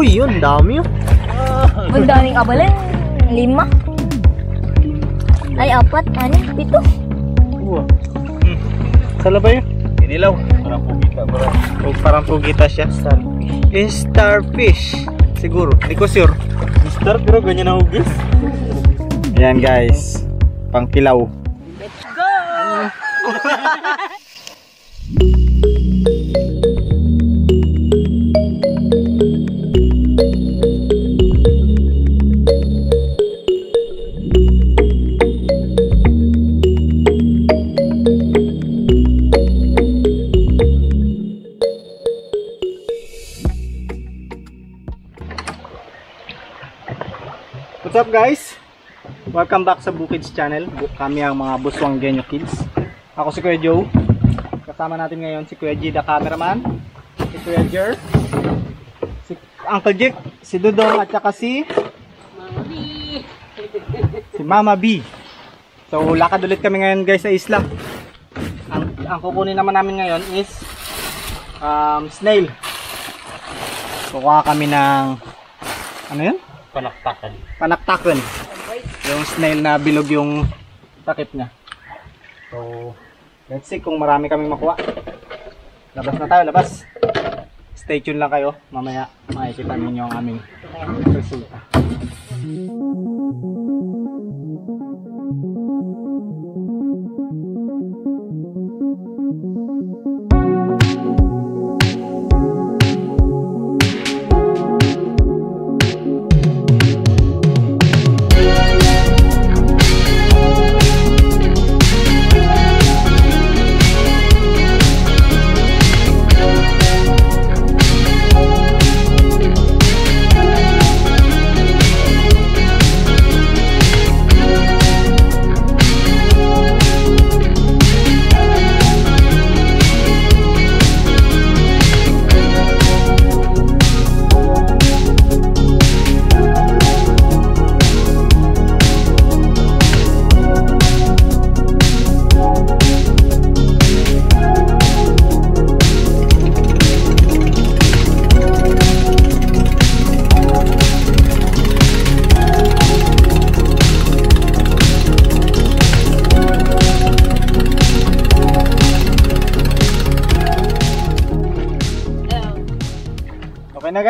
Uy, yun, dami yun. Bundaning abalin. Lima. Ay, apat. Ano? Pito. Uwa. Hmm. Sala ba yun? Inilaw. Parang pugita. Parang O parang pugita siya. Starfish. Starfish. Siguro. Hindi ko sure. Mister, pero ganyan ang hugis. Ayan guys. Pangkilaw. What's up guys? Welcome back sa Bukids Channel. Kami ang mga Buswang Genyo Kids. Ako si Kuya Joe. Kasama natin ngayon si Kuya G the cameraman, si Kuya Jer, si Uncle Jake, si Dudong at saka si si Mama B. So lakad ulit kami ngayon guys sa isla. Ang, ang kukunin naman namin ngayon is um, snail. Kukuha kami ng ano yun? Panaktakan. panaktakan. Yung snail na bilog yung takip niya. So, let's see kung marami kaming makuha. Labas na tayo, labas. Stay tuned lang kayo. Mamaya makikita ninyo ang aming resulta.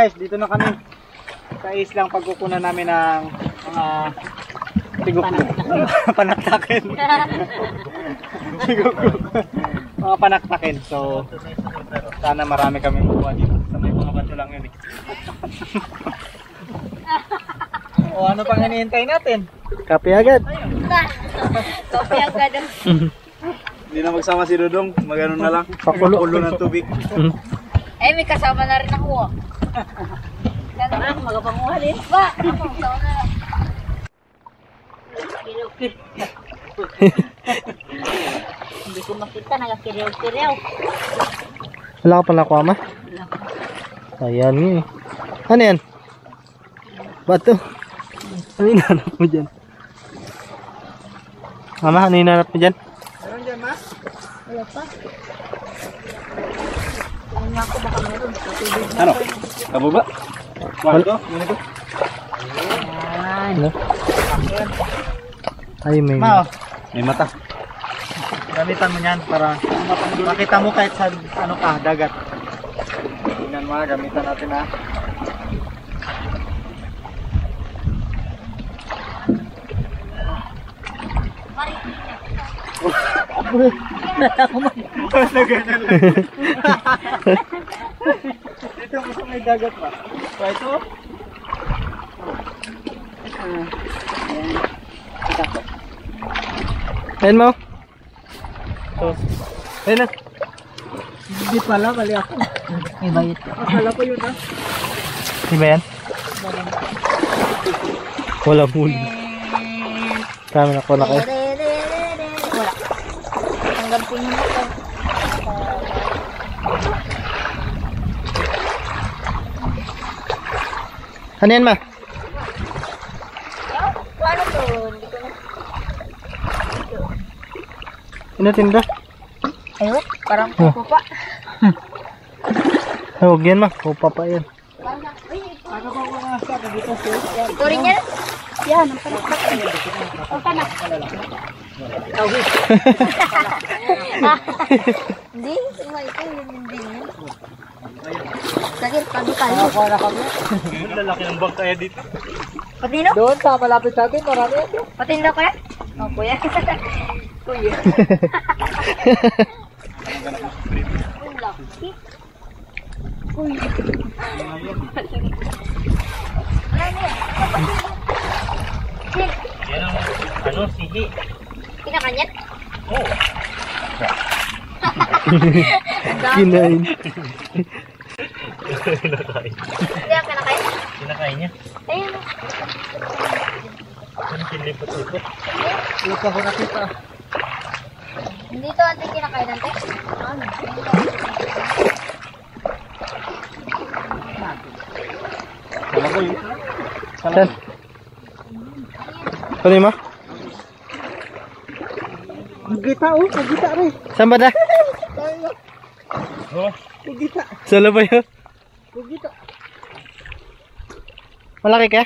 Guys, dito na kami. Sa islang pagkukunan namin ng mga tigok panaktakin. tigok mga panaktakin. So sana marami kami makuha dito. Sa may mga bato lang yun eh. o ano pang hinihintay natin? Kape agad. Kopi agad. Hindi na magsama si Dudong. Magano na lang. Pakulo. Pakulo ng tubig. Eh, may kasama na rin ako. Kaya na ako magapanguha din. Ba, ako, lang. Hindi ko makita, nagakiriw-kiriw. Wala ka pa nakuha ma? Ayan nga eh. Ano yan? Bato. Ano yung hinanap mo dyan? Mama, ano yung hinanap mo dyan? Meron dyan, ma? Wala pa. Ano meron. Patubig na. Ano? Kababa? Ano ito? Ano? Ay, may... Ma, oh. May mata. Gamitan mo yan para makita mo kahit sa ano ka, dagat. Tingnan mo, ha, gamitan natin ha. na ganyan lang. Dito sa may dagat ba? So ito? Ayan mo. So, ayan na. Hindi pala, mali ako. Iba yun. Akala ko yun ha. Di ba yan? Wala muli. Kami na ko na kayo. Wala. Hanggang puno mo ko. Ano yan ma? Paano to? Hindi ko na. Inatinda? Ayun, parang Oh. pupo pa. Ay, huwag yan ma. Upa pa yan. Ay, Ito rin yan? Yan, ang palakpak. O ka na. Hindi, sumay ko. Hindi yan. Sakit, pagkakalo. Ang lalaki ng bangkaya dito. Patino? Doon sa malapit sa atin, marami yan. Patino kuya? O, kuya. kuya. Ang laki. Kuya. Ano yan? Sil, Yan ang ano, sihi. Kinakanyat? Oh. Kinain. Kinakain. Hindi ang kinakain? Kinakain niya. Ayun. Ano kinlipot-lipot? Lupa ko nakita. Hindi to ante kinakain ante? Ano? Yun. Saan? Ano yung ma? Gita oh, gita rin. Saan ba na? Oh, Gita, Sa labay oh. Gita. Malaki ka?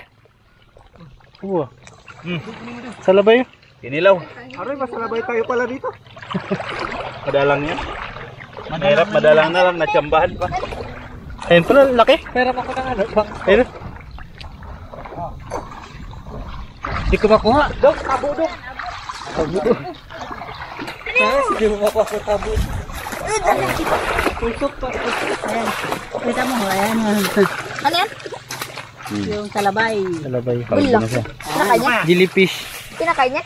Oo. Hmm. Sa labay oh. Kinilaw. Aray, masalabay tayo pala dito. Madalang yan. Mahirap, madalang na lang, natsambahan pa. Ayun pala, laki. Pero ako ng ano. Ayun. Hindi ko makuha. Dok, tabo dok. Tabo dok. Ah, mo makuha sa tabo. Pusok pa. Ayan. Kita mo, ayan. Ano yan? Yung talabay. Sa labay. Bulak. Kinakain niya? Jellyfish. Kinakain niya?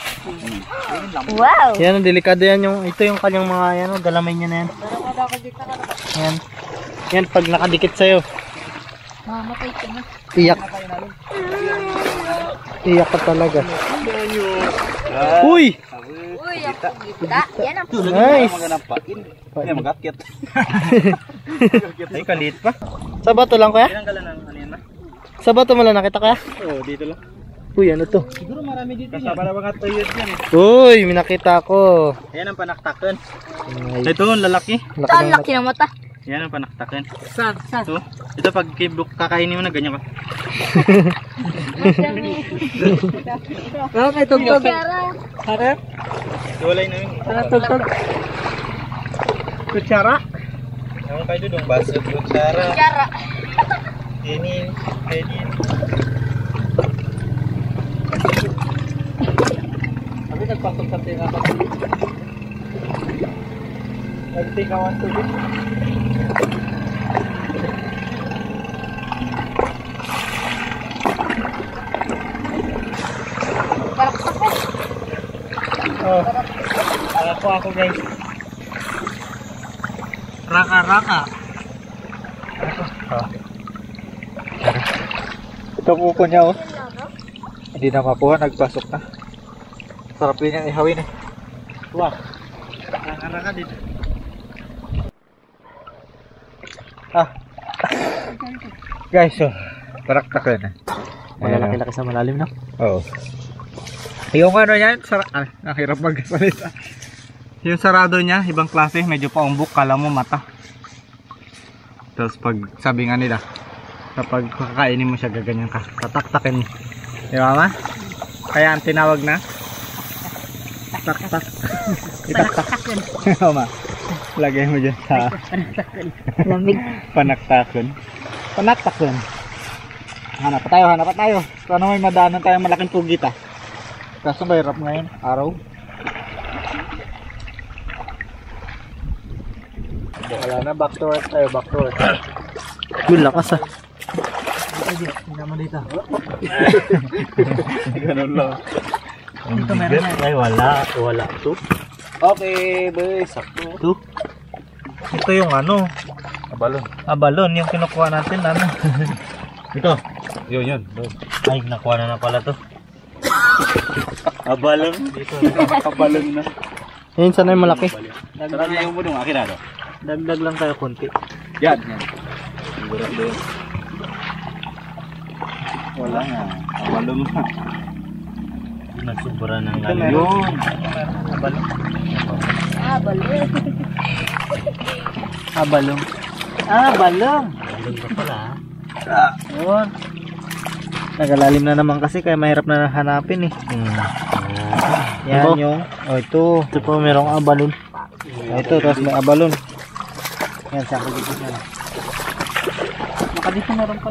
Wow! Yan, delikado yan yung, ito yung kanyang mga, yan, galamay niya na yan. Yan. Yan, pag nakadikit sa'yo, Mamatay ka na. iyak. Iyak ka talaga. Uy! Ang kita. Yan ang Nice! Magandang pain. Hindi, mag-akit. Ay, kalit pa. Sa bato lang kaya? Tinanggalan ng ano yan na? Sa bato mo lang nakita kaya? Oo, dito lang. Uy, ano to? Siguro marami dito Kasama na mga tuyot yan eh. Uy, may nakita ko. Yan ang panaktakan. Ito, lalaki. laki Ito, ang ng laki ng mata. Yan ang panaktakan. Saan? Saan? Ito, ito pag kibuk kakainin mo na ganyan ka. Ah, may tugtog. Kutsara. Ano? Iwalay na yun. Ano tugtog? Kutsara? Ewan kayo doon, baso, kutsara, Kutsara. tinin, tinin. Kami nagpasok sa tinga pa. Nagtingawan tubig. Palakpak ko. Oh, ako guys. Raka, raka. Ito kuko niya oh. Hindi na makuha, nagpasok na. Sarap din yung ihawin eh. Wah, raka-raka dito. Guys, oh. Tarak-tak yan eh. Malalaki-laki sa malalim, no? Oo. Yung ano yan, sara ah, ang hirap magsalita. Yung sarado niya, ibang klase, medyo paumbok, kala mo mata. Tapos pag sabi nga nila, kapag kakainin mo siya, gaganyan ka. Tatak-takin mo. Di ba ma? Kaya ang tinawag na tak-tak. Itak-tak. Oo ma. Lagay mo dyan sa Lamig. panaktakon. Panaktakon. Hanap pa tayo, hanap pa tayo. Paano may madaanan tayo malaking pugita? Kaso mahirap ngayon, araw. Wala na, back to work tayo, back to work. Uy, lakas ah. Tingnan mo dito. Ganun lang. Ito meron na. Ay, wala, wala to. Okay, boy, sakto. Ito. Ito yung ano, Balon. abalon, yung kinukuha natin, ano. Ito. Yun, yun. Ay, nakuha na na pala to. Abalon. Dito, abalon na. Ayun, sana yung malaki. Tara na yung budong akin na. Dagdag lang tayo konti. Yan. Yan. Sigurado. Wala nga. Abalon na. Nagsubra ng Ito meron. Yun. Abalon. Ah, balo. Ah, balong. Abalon ka pala. Yun. Nagalalim na naman kasi kaya mahirap na hanapin eh. Hmm. Yan Ito. yung, oh ito. Ito po, merong abalon. Oh, ito, tapos may abalon. Yan, sa akin dito na. Baka dito meron pa.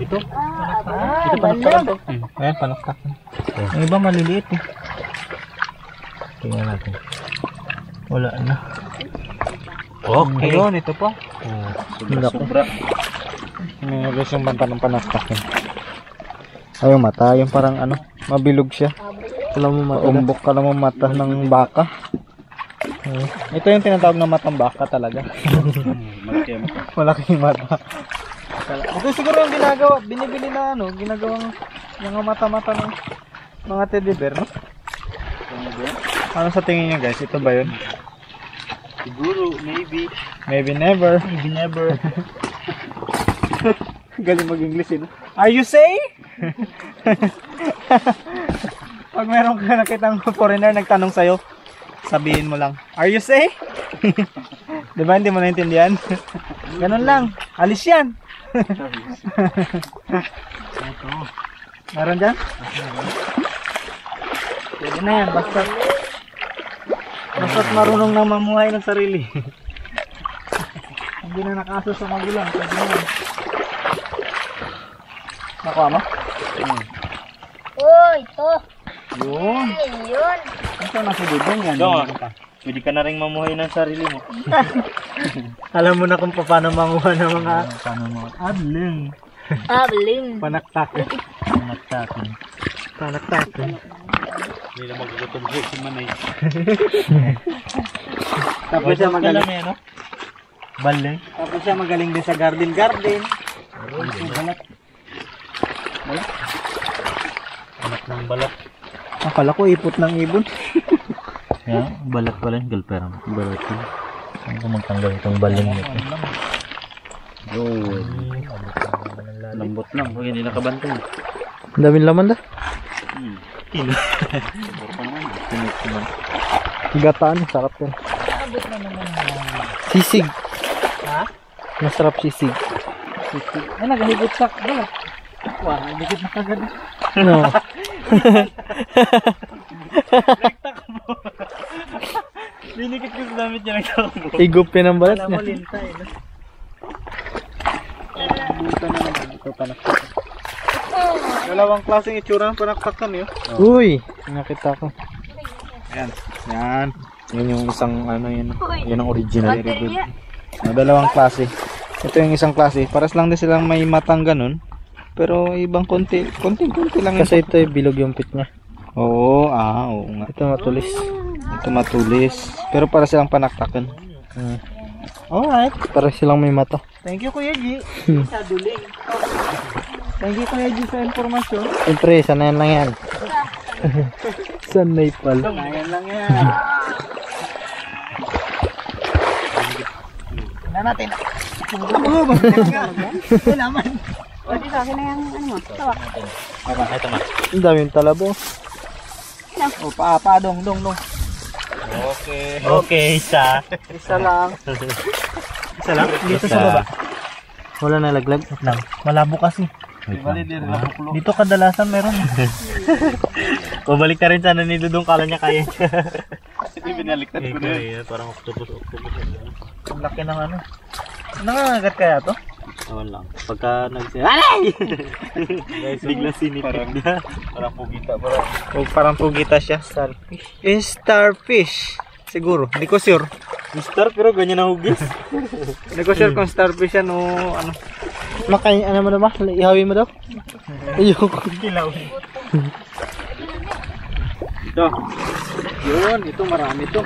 Ito? Ah, Ito panaktakan to. Ayan, panaktakan. Yung iba maliliit eh. Tingnan natin. Wala na. Okay. Ayun, ito pa. Sobra, sobra. May nagos yung banta ng panaktakan. Ay, yung mata, yung parang ano, mabilog siya. Alam mo mata. Umbok ka naman mata ng baka. Hmm. Ito yung tinatawag na matang baka talaga. Malaking mata. Ito siguro yung ginagawa, binibili na ano, ginagawang mga mata-mata ng mga teddy bear, no? Ano sa tingin niyo guys? Ito ba yun? Siguro, maybe. Maybe never. Maybe never. Galing mag-English eh, no? Are you say? Pag meron ka nakitang foreigner nagtanong sa'yo, sabihin mo lang, Are you say? Di ba hindi mo naintindihan? Ganun lang. Alis yan. Meron dyan? Pwede na yan. Basta Basta't marunong na mamuhay ng sarili. Hindi na nakaso sa magulang. Pwede na yan. Nakuha mo? Uy, ito. Yun. Yun. Ito nasa dudong yan. Ikaw, ah. Pwede ka na rin mamuhay ng sarili mo. Alam mo na kung paano manguha ng mga paano mo adling. Abling. Panaktak. Nagtatin. Panaktak. Hindi na magugutom siya si Manay. Tapos siya magaling. Alam no? Baling. Tapos siya magaling din sa garden garden. Balat. Anak ng balat. Akala ko ipot ng ibon. Yeah, balat pala yung galperang. Balat yun. Saan ko magtanggal itong baling nito? Yun. Lambot lang. Huwag hindi nakabantay. Ang daming laman da. Kino. Kinit naman. Gataan, sarap yan. Sisig. Masarap sisig. Sisig. Ay, nagahigit sa ba? Wah, nagahigit na kagad. No. Dinikit ko sa damit niya nagtakbo. Igupin ang balat niya. lintay. Buta na naman. Ito panaktak. Dalawang klaseng itsura ng panaktakan yun. Oh. Uy! Nakita ko. Yan. Yan. Yan yung isang ano yun. Yan ang original. Baterya. Ah, dalawang klase. Ito yung isang klase. Paras lang din silang may matang ganun. Pero ibang konti. Konti-konti lang. Kasi ito yung bilog yung pit niya. Oo, ah, oo nga. Ito matulis. Ito matulis. Pero para silang panaktakan. Hmm. Alright. Para silang may mata. Thank you, Kuya G. Sa duling. Thank you, Kuya G, sa informasyon. Siyempre, sanayan lang yan. Sanay pala. Ayan lang yan. Tingnan natin. Oo? Wala man. Pwede sa akin na yung ano mo. Tawa. Ito ma. Ang dami yung talabo. O, pa, pa, dong, dong, dong. Okay. Okay, isa. Isa lang. Isa lang? Dito sa baba. Wala na laglag. lang. Malabo kasi. Dito kadalasan meron. Pabalik ka rin sana ni Dudong kala niya kaya. Hindi binaliktad Eh, kaya, parang octopus, octopus. Ang laki ng ano. Nangangagat kaya to? Ewan lang. Pagka nagsi... Alay! Guys, biglang sinipit niya. Parang pugita parang. O parang pugita siya. Starfish. Eh, starfish. Siguro. Hindi ko sure. Mister, pero ganyan ang hugis. Hindi ko sure kung starfish yan o ano. Makain, ano mo na ba? Ihawin mo daw? Ayoko. Kilaw. ito. Yun, ito marami to.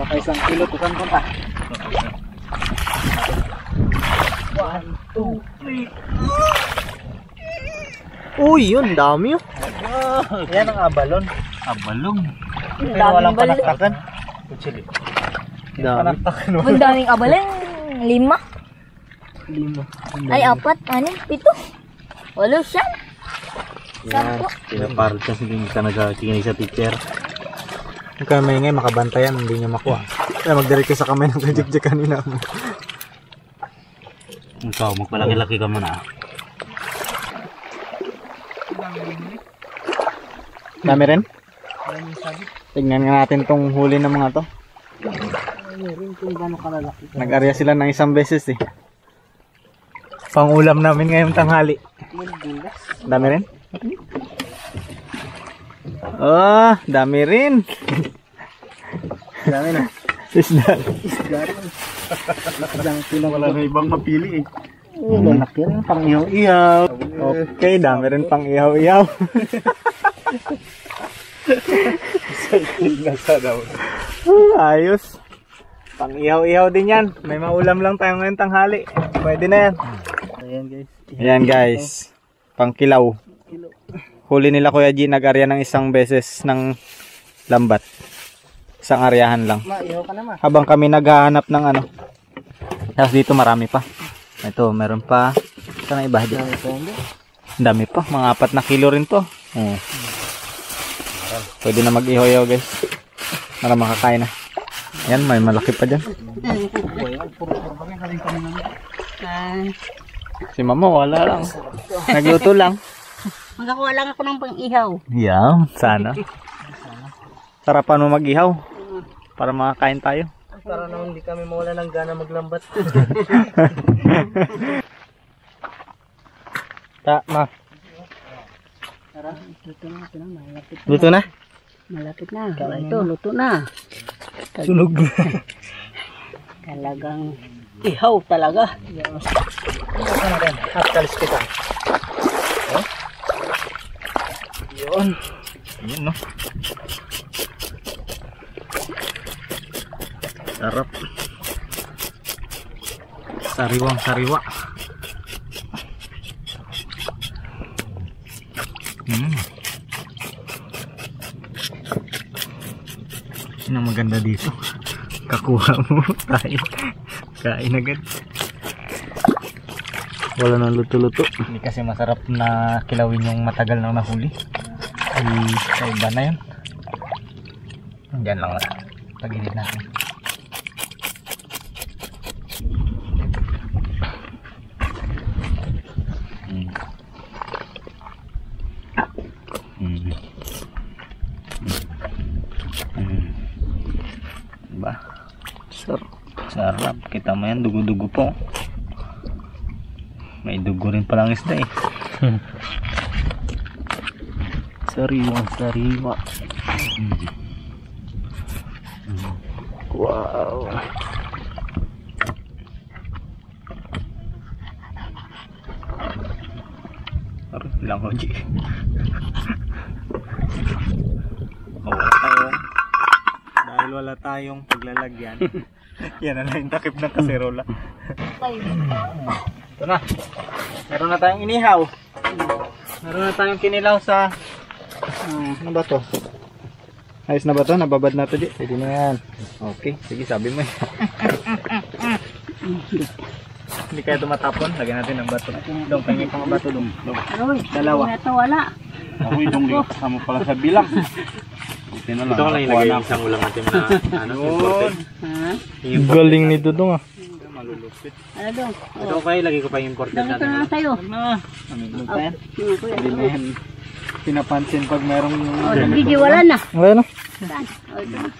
Baka isang kilo to kan punta. One, two, three. Uy, yun, dami oh. Yan ang abalon. Abalong. Pero daming walang balik. panaktakan. Kutsili. Dami. Panaktakan mo. Ang daming abalan. Lima. Lima. Ay, apat. Ano? Pito. Walo siya. Sampo. Pinaparot kasi hindi ka nagkikinig sa teacher. Huwag ka maingay, makabantayan, hindi niya makuha. Kaya magdirect ka sa kamay ng kajik kanina mo. Ikaw, magpalaki-laki ka muna. Dami rin? Tignan nga natin tong huli ng mga to. Nag-arya sila ng isang beses eh. Pang ulam namin ngayong tanghali. Dami rin? Oh, dami rin. Dami na. Isda. Isda. Isdang pinag- Wala na ibang mapili eh. Oh, lalaki rin. Pang ihaw-ihaw. Okay, dami rin pang ihaw-ihaw. Ayos. Pang ihaw-ihaw din yan. May maulam lang tayo ngayong tanghali. Pwede na yan. Ayan guys. Ayan guys. Pang kilaw. Huli nila Kuya G, nag-arya ng isang beses ng lambat. Isang aryahan lang. Ma, ihaw ka naman. Habang kami naghahanap ng ano. Tapos dito marami pa. Ito, meron pa. Saan ang iba dyan? Ang dami pa. Mga apat na kilo rin to. Oh. Pwede na mag-ihoyaw guys. Para makakain na. Yan, may malaki pa dyan. Si mama wala lang. Nagluto lang. Magakuha lang ako ng pang-ihaw. Yeah, sana. Sarapan mo mag-ihaw. Para makakain tayo. Para naman hindi kami mawala ng gana maglambat. Ta, ma. Tara, luto na, luto na, malapit na. Luto na? Malapit na. Ito, luto na. Sunog. Talagang ihaw talaga. At kalis kita. Oh. Yun. Yun, no? Sarap. Sariwang sariwa. Mm. Ang maganda dito. Kakuha mo. Kain. Kain agad. Wala nang luto-luto. Hindi kasi masarap na kilawin yung matagal nang nahuli. Ay, sa iba na yun. Diyan lang wala. Pagilid natin. Mm. Mm. Mm. Diba? Sarap. Sarap. Kita mo yan, dugo-dugo po. May dugo rin palang isda eh. sariwa, sariwa. Wow. Lang ho, G. Oh, tayong dahil wala tayong paglalagyan. Yan na lang yung takip ng kaserola. Ito na. Meron na tayong inihaw. Meron na tayong kinilaw sa ah, ano ba to? Ayos na ba to? Nababad na to di? Pwede na yan. Okay. Sige, sabi mo eh. Hindi kaya tumatapon. Lagyan natin ng bato. Dong, pangin pang bato dong. Dong. Dalawa. Wala to, wala. Ako yung kasama pala sa bilang. Ito na lang. Ito ka lang ilagay yung isang ulam natin na ano, imported. Ha? Galing ni Dudong ah. Malulupit. Ano dong? Ito ko kayo, ilagay ko pa yung imported Dong, ito natin. na sa'yo. Na. Ano yan? Sige, kuya. Hindi na yan. Pinapansin pag merong Oh, sa video wala na. Wala na. Saan? Oh, ito na.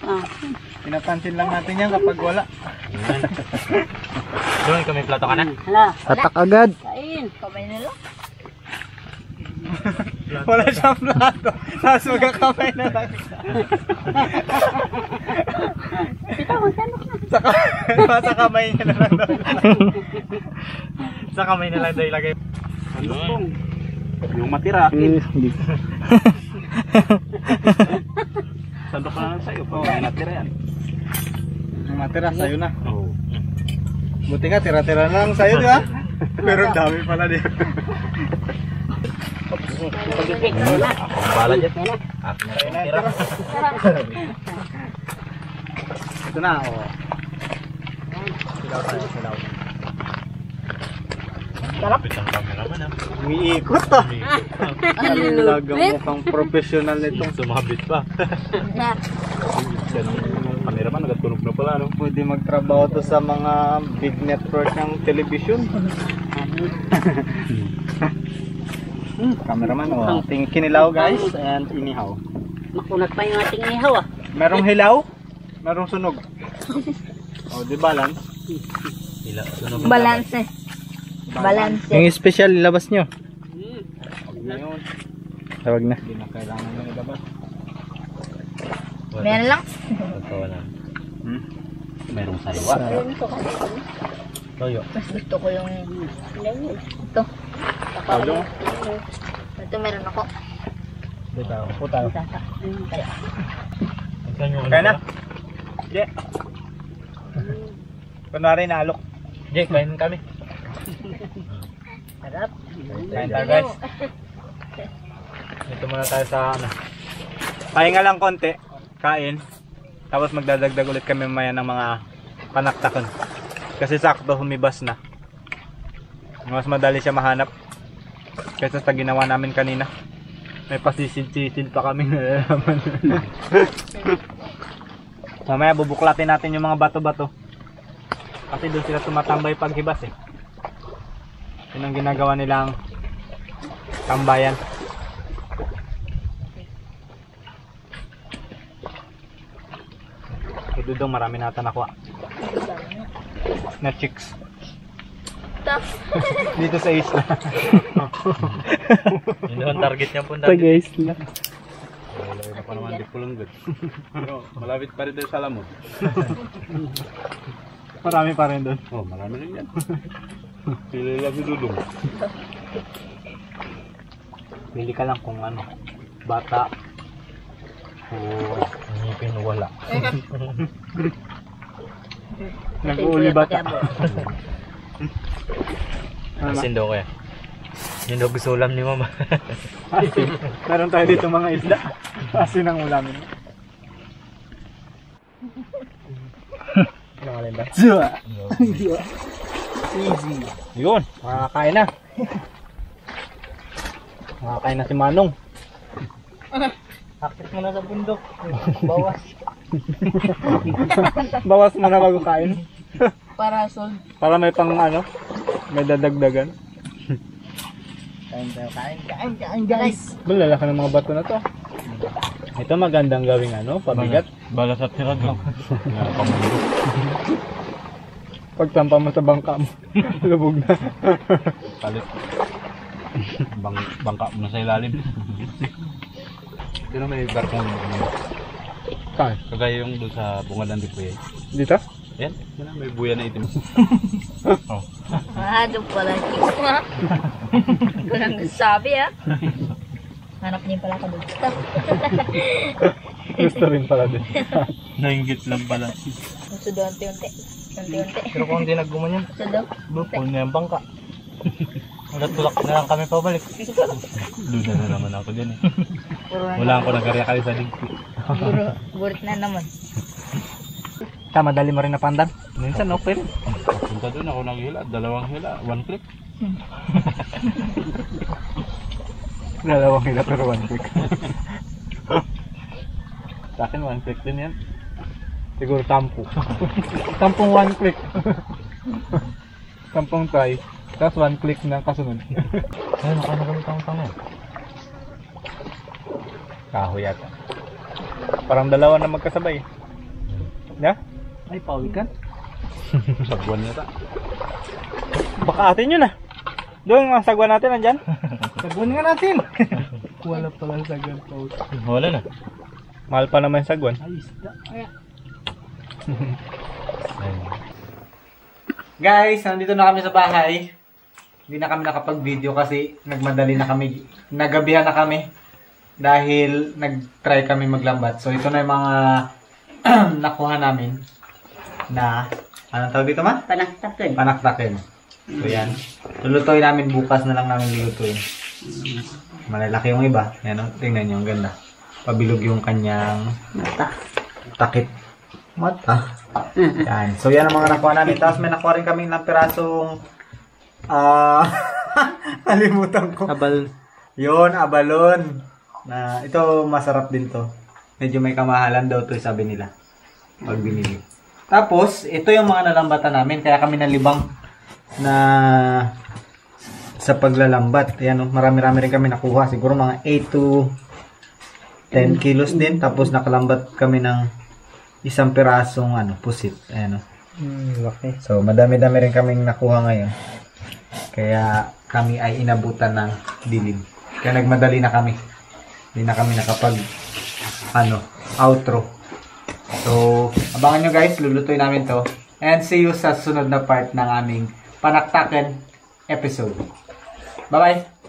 Ah, Pinapansin lang natin yan kapag wala. Doon, ikaw may plato ka na. hala. Wala. Tatak agad. Kain. Kamay nila. Wala siyang plato. Tapos magkakamay na lang. Magtanong na. Sa, ka- sa kamay niya na lang daw. sa kamay na lang daw ilagay. Yung matira. Eh, Sandok na lang sa'yo. Pag may natira yan. Ang matira sa'yo na. Oo. Buti nga tira-tira na lang sa'yo, di ba? Pero dami pala dito. Ang bala dyan. Na, tira. Ito na, oh. Silaw tayo, silaw. Ah. Umiikot ah. Talaga mukhang professional nitong Sumabit pa. Ganun. Cameraman, nagatunog na pala, no? Pwede magtrabaho to sa mga big network ng television. Hmm, cameraman, oh. Ting kinilaw guys, and inihaw. Makunat pa yung ating ihaw ah. Merong hilaw, merong sunog. Oh, di balance. Balance eh. Balance eh. Yung special ilabas nyo. Hmm. Ngayon, Tawag na. hindi na kailangan nyo ilabas. Meron lang. Hmm? Merong saliwa. Meron ko kasi. Toyo. Mas gusto ko yung Talo. Ito meron ako. Dito. Tata. Kaya. Kaya na. Je. Kunwari naalok. Jake, kain kami. Sarap. Kain tayo guys. Dito muna tayo sa ano. Pahinga lang konti. Kain. Tapos magdadagdag ulit kami mamaya ng mga panaktakon. Kasi sakto humibas na. Mas madali siya mahanap. Kaysa sa ginawa namin kanina. May pasisid-sisid pa kami nalalaman. mamaya bubuklatin natin yung mga bato-bato. Kasi doon sila tumatambay pag hibas eh. Yun ang ginagawa nilang tambayan. Ito daw marami nata nakuha. Na chicks. Dito sa isla. Yun ang target niya po sa isla. Malapit na pa naman di pulunggod. Pero malapit pa rin doon sa lamot. Marami pa rin doon. Oh, marami rin yan. Pili lang si Dudong. Pili ka lang kung ano. Bata. O Ngipin wala. nag-uuli bata. Ano? Asin daw kaya. Yun daw gusto ulam ni mama. Asin. Meron tayo dito mga isda. Asin ang ulamin. Nangalin ba? Zua. Easy. Yun, makakain na. Makakain na si Manong. Akit mo na sa bundok. Bawas. Bawas mo na bago kain. Parasol. Para may pang ano, may dadagdagan. Kain tayo, kain, kain, kain guys. Malalaki ng mga bato na to. Ito magandang gawing ano, pabigat. Balas at tirad mo. Pagtampa mo sa bangka mo, lubog na. Palit. Bang, bangka mo na sa ilalim. Ito na may barkong Saan? kagaya yung doon sa bungadan di Puya. Dito? Yan, yan na, may buya na itim. Ah, doon pala kiss ko ha. Walang sabi ha. Hanap niyo pala ka doon. Gusto rin pala din. Nainggit lang pala. Gusto doon, unti-unti. Unti-unti. Pero kung hindi naggumanyan, Gusto doon. bupol na yung bangka. Hanggat tulak na lang kami pabalik. Duda na naman ako dyan eh. Na Wala ako nagarya kali sa digpi. Puro, burit na naman. Tama, dali mo rin na pandan. Minsan okay rin. Punta doon ako naghila, dalawang hila, one click. Dalawang hila pero one click. Sa akin one click din yan. Siguro tampo. Tampong one click. Tampong try. Tapos one click na kasunod. Ayun, naka nagamit ang tanga. Kahoy yata. Parang dalawa na magkasabay. Ya? Ay, pawikan. Sagwan yata. Baka atin yun ah. Doon ang sagwan natin nandyan. sagwan nga natin. Wala pala sagwan po. Wala na. Mahal pa naman yung sagwan. Guys, nandito na kami sa bahay. Hindi na kami nakapag-video kasi nagmadali na kami. Nagabihan na kami. Dahil nag-try kami maglambat. So ito na yung mga nakuha namin na anong tawag dito ma? Panaktakin. Panaktakin. So yan. Lulutuin namin bukas na lang namin lulutuin. Malalaki yung iba. Yan o, tingnan nyo, ang ganda. Pabilog yung kanyang Mata. takip mata. Yan. So yan ang mga nakuha namin. Tapos may nakuha rin kami ng pirasong ah kalimutan ko. Abal. Yon, abalon. Na ito masarap din to. Medyo may kamahalan daw to sabi nila. Pag binili. Tapos ito yung mga nalambatan namin kaya kami nalibang na sa paglalambat. Ayan, oh, marami-rami rin kami nakuha. Siguro mga 8 to 10 kilos din. Tapos nakalambat kami ng isang pirasong ano, pusit. Ayan, oh. Hmm, laki. So, madami-dami rin kaming nakuha ngayon. Kaya kami ay inabutan ng dilim. Kaya nagmadali na kami. Hindi na kami nakapag ano, outro. So, abangan nyo guys, lulutuin namin to. And see you sa sunod na part ng aming panaktakan episode. Bye-bye!